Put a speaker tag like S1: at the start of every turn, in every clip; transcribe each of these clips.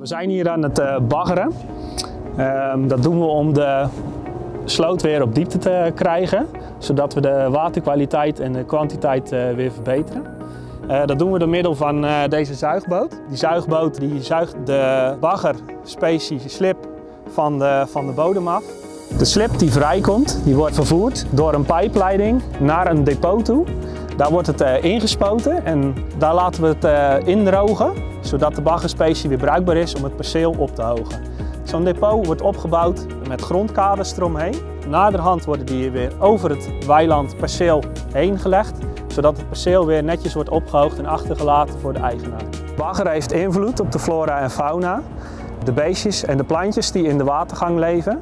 S1: We zijn hier aan het uh, baggeren. Uh, dat doen we om de sloot weer op diepte te krijgen, zodat we de waterkwaliteit en de kwantiteit uh, weer verbeteren. Uh, dat doen we door middel van deze zuigboot. Die zuigboot die zuigt de baggerspecie slip van de, van de bodem af. De slip die vrijkomt, die wordt vervoerd door een pijpleiding naar een depot toe. Daar wordt het uh, ingespoten en daar laten we het uh, indrogen, zodat de baggerspecie weer bruikbaar is om het perceel op te hogen. Zo'n depot wordt opgebouwd met grondkaders eromheen. Naderhand worden die weer over het weiland perceel heen gelegd, zodat het perceel weer netjes wordt opgehoogd en achtergelaten voor de eigenaar. Bagger heeft invloed op de flora en fauna, de beestjes en de plantjes die in de watergang leven.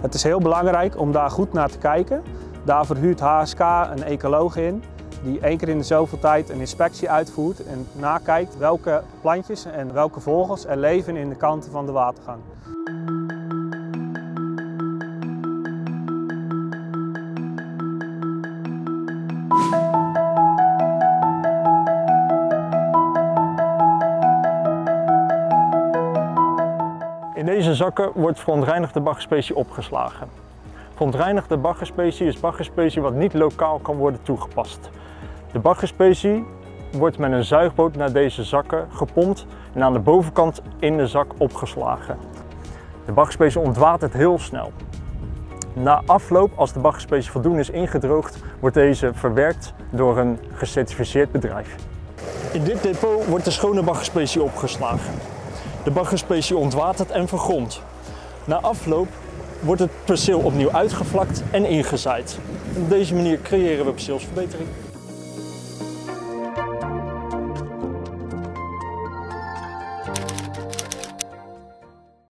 S1: Het is heel belangrijk om daar goed naar te kijken. Daarvoor huurt HSK een ecoloog in die één keer in de zoveel tijd een inspectie uitvoert en nakijkt welke plantjes en welke vogels er leven in de kanten van de watergang.
S2: In deze zakken wordt verontreinigde baggerspecie opgeslagen. Verontreinigde baggerspecie is baggerspecie wat niet lokaal kan worden toegepast. De baggerspecie wordt met een zuigboot naar deze zakken gepompt en aan de bovenkant in de zak opgeslagen. De baggerspecie ontwatert heel snel. Na afloop, als de baggerspecie voldoende is ingedroogd, wordt deze verwerkt door een gecertificeerd bedrijf. In dit depot wordt de schone baggerspecie opgeslagen. De baggerspecie ontwatert en vergrondt. Na afloop wordt het perceel opnieuw uitgevlakt en ingezaaid. Op deze manier creëren we perceelsverbetering.